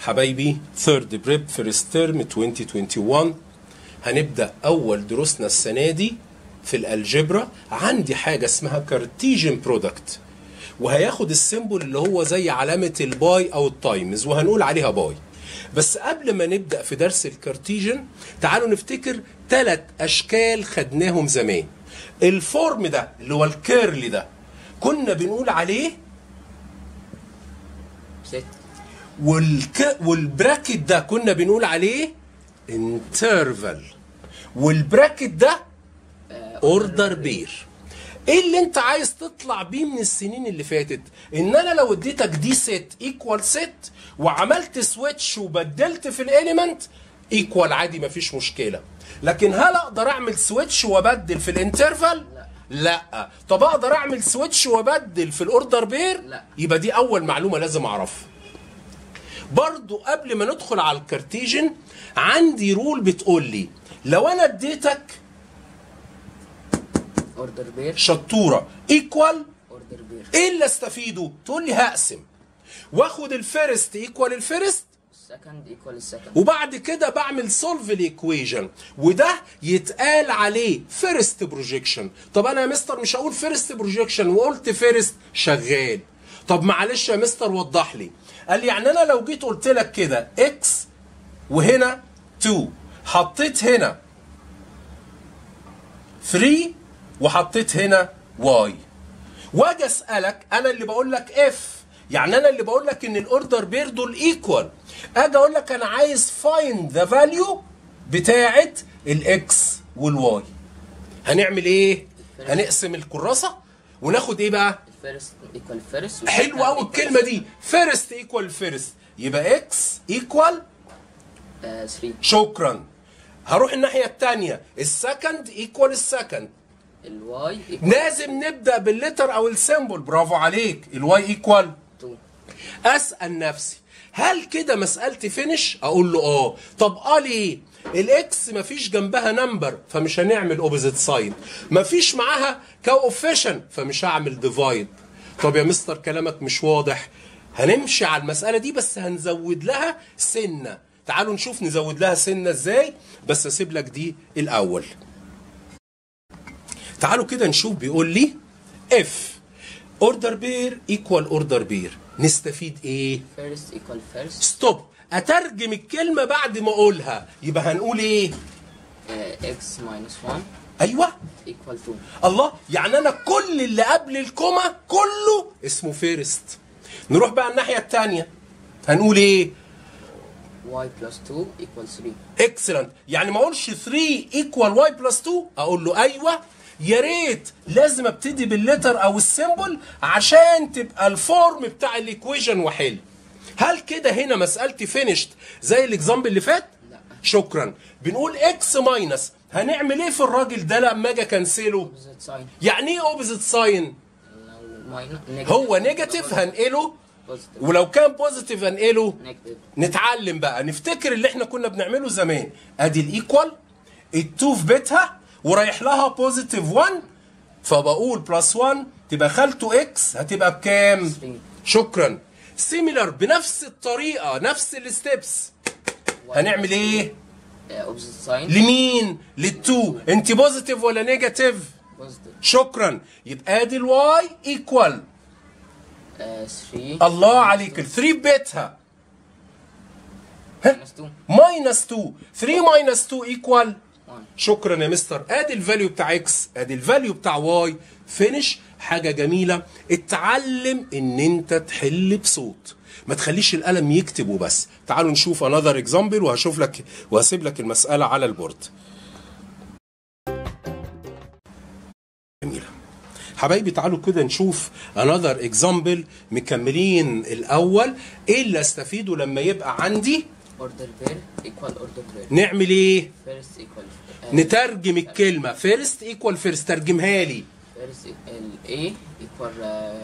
حبايبي third prep first term 2021 هنبدأ أول دروسنا السنة دي. في ال algebra عندي حاجة اسمها cartesian product وهياخد ال symbol اللي هو زي علامة ال by أو ال times وهنقول عليها by. بس قبل ما نبدأ في درس ال cartesian تعالوا نفتكر ثلاث أشكال خدناهم زمان. ال form ده اللي هو ال curly ده كنا بنقول عليه set وال ك... وال bracket ده كنا بنقول عليه interval وال bracket ده ordered pair إيه اللي أنت عايز تطلع بيه من السنين اللي فاتت؟ إن أنا لو اديتك دي set equal set وعملت switch وبدلت في ال element equal عادي مفيش مشكلة. لكن هل أقدر أعمل switch وأبدل في ال interval لا. لا طب أقدر أعمل switch وأبدل في ال ordered pair لا. يبقى دي أول معلومة لازم أعرفها. برضو قبل ما ندخل على ال Cartesian عندي rule بتقول لي لو أنا اديتك ordered pair شطورة. equal ordered pair إيه اللي استفيده تقول لي هقسم. واخد الفيرست ايكوال الفيرست. السكند ايكوال السكند وبعد كده بعمل solve ال equation وده يتقال عليه first projection طب أنا يا مستر مش هقول first projection وقلت first شغال. طب معلش يا مستر وضح لي. قال لي يعني أنا لو جيت قلت لك كده X وهنا 2 حطيت هنا 3 وحطيت هنا Y. واجي أسألك أنا اللي بقول لك if يعني أنا اللي بقول لك إن ال ordered pair دول equal أجي أقول لك أنا عايز find the value بتاعه ال X وال Y هنعمل إيه؟ هنقسم الكراسة وناخد إيه بقى؟ ال first equal ال first حلو قوي الكلمة دي. first equal first يبقى X equal 3 شكرا. هروح الناحية الثانية ال second equal ال second ال Y لازم نبدأ بال letter أو ال symbol. برافو عليك. ال Y equal 2 أسأل نفسي هل كده مسألتي finish أقول له آه. طب آه ليه؟ ال X مفيش جنبها number فمش هنعمل opposite sign مفيش معاها coefficient فمش هعمل divide طب يا مستر كلامك مش واضح. هنمشي على المسألة دي بس هنزود لها سنة. تعالوا نشوف نزود لها سنة إزاي. بس أسيب لك دي الأول. تعالوا كده نشوف بيقول لي if ordered pair equal ordered pair نستفيد إيه؟ first equal first stop أترجم الكلمة بعد ما أقولها. يبقى هنقول إيه؟ X minus 1 أيوه. equal 2 الله يعني أنا كل اللي قبل ال comma كله اسمه first نروح بقى الناحية الثانية هنقول إيه؟ Y plus 2 equal 3 excellent يعني ما أقولش 3 equal Y plus 2 أقول له أيوه. يا ريت لازم ابتدي بال letter أو ال symbol عشان تبقى ال form بتاع ال equation وحل. هل كده هنا مسألتي finished زي ال example اللي فات؟ لا. شكرا. بنقول X minus هنعمل إيه في الراجل ده لما أجي أ cancel له يعني إيه opposite sign هو negative هنقله. ولو كان positive هنقله. نتعلم بقى. نفتكر اللي إحنا كنا بنعمله زمان. أدي ال equal ال2 في بيتها. ورايح لها positive 1 فبقول plus 1 تبقى خالته X هتبقى بكام؟ 3 شكرا. similar بنفس الطريقة نفس ال steps هنعمل إيه؟ لمين؟ لل2 انت positive ولا negative positive شكرا. يبقى ادي ال Y equal 3 الله عليك ال 3 بيتها. minus 2 minus 2 3 minus 2 equal 1 شكرا يا مستر. آدي ال value بتاع X آدي ال value بتاع Y finish حاجة جميلة. اتعلم إن أنت تحل بصوت. ما تخليش القلم يكتب وبس. تعالوا نشوف another example وهشوف لك وهسيب لك المسألة على ال board. جميلة. حبايبي تعالوا كده نشوف another example مكملين الأول. إيه اللي أستفيده لما يبقى عندي ordered pair equal ordered pair نعمل إيه؟ first equal نترجم الكلمة. first equal first ترجمها لي. first ال A equal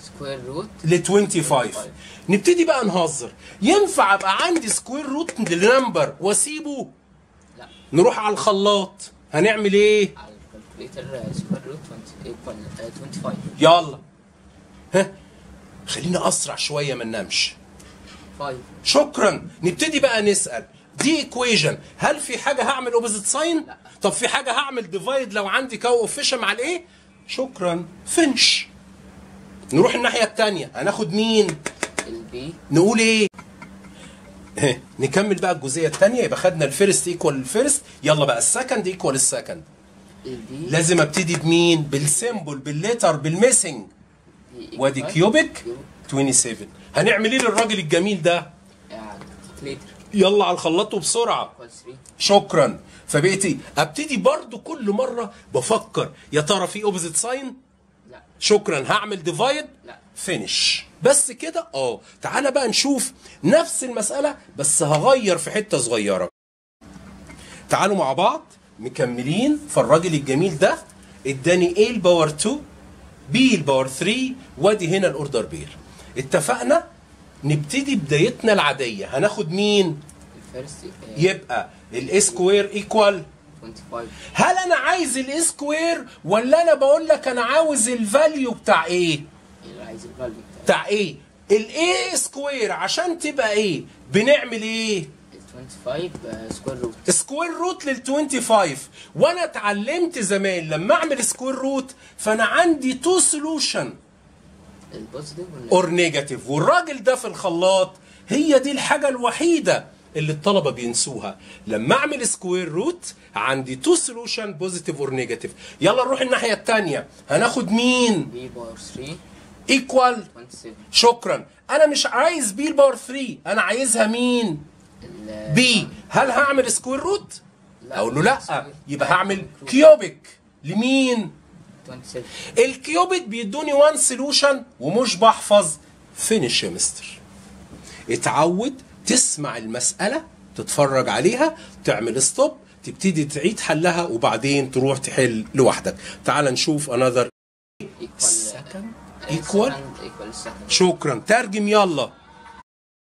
square root ل 25 نبتدي بقى نهزر. ينفع أبقى عندي square root لل number وأسيبه؟ لا. نروح على الخلاط. هنعمل إيه؟ على ال calculator square root equal 25 يلا. ها؟ خلينا أسرع شوية ما ننامش. 5 شكرا. نبتدي بقى نسأل. دي equation هل في حاجة هعمل opposite sign لا. طب في حاجة هعمل divide لو عندي co مع ال A؟ شكرا. finish. نروح الناحية الثانية هناخد مين؟ ال B نقول إيه؟ نكمل بقى الجزئية الثانية يبقى خدنا ال first equal ال first يلا بقى ال second equal ال second لازم أبتدي بمين؟ بال symbol بال letter بال missing وادي cubic 27 هنعمل إيه للراجل الجميل ده؟ يلا على الخلاط وبسرعة. equal 3 شكرا فبقيتي أبتدي برضو كل مرة بفكر. يا ترى في opposite sign لا. شكرا. هعمل divide لا. finish بس كده؟ آه. تعالى بقى نشوف نفس المسألة بس هغير في حتة صغيرة. تعالوا مع بعض. مكملين. فالراجل الجميل ده اداني A ال power 2 B ال power 3 وادي هنا ال ordered pair اتفقنا؟ نبتدي بدايتنا العادية. هناخد مين؟ ال first يبقى ال a square equal 25 هل أنا عايز ال a square ولا أنا بقول لك أنا عاوز ال value بتاع إيه؟ اللي عايز ال value بتاع إيه؟ ال a square عشان تبقى إيه؟ بنعمل إيه؟ ال 25 square root square root لل 25 وأنا اتعلمت زمان لما أعمل square root فأنا عندي two solution ال positive or negative والراجل ده في الخلاط هي دي الحاجة الوحيدة اللي الطلبة بينسوها. لما أعمل square root عندي two solution positive or negative يلا نروح الناحية الثانية هناخد مين؟ b power 3 equal 27 شكرا. أنا مش عايز b ال power 3 أنا عايزها مين؟ b هل هعمل square root لا. أقول له لا. يبقى هعمل cubic لمين؟ 27 ال cubic بيدوني one solution ومش بحفظ. finish يا مستر. اتعود تسمع المسألة تتفرج عليها تعمل stop تبتدي تعيد حلها وبعدين تروح تحل لوحدك. تعال نشوف another equal second. Equal. شكرا. ترجم يلا.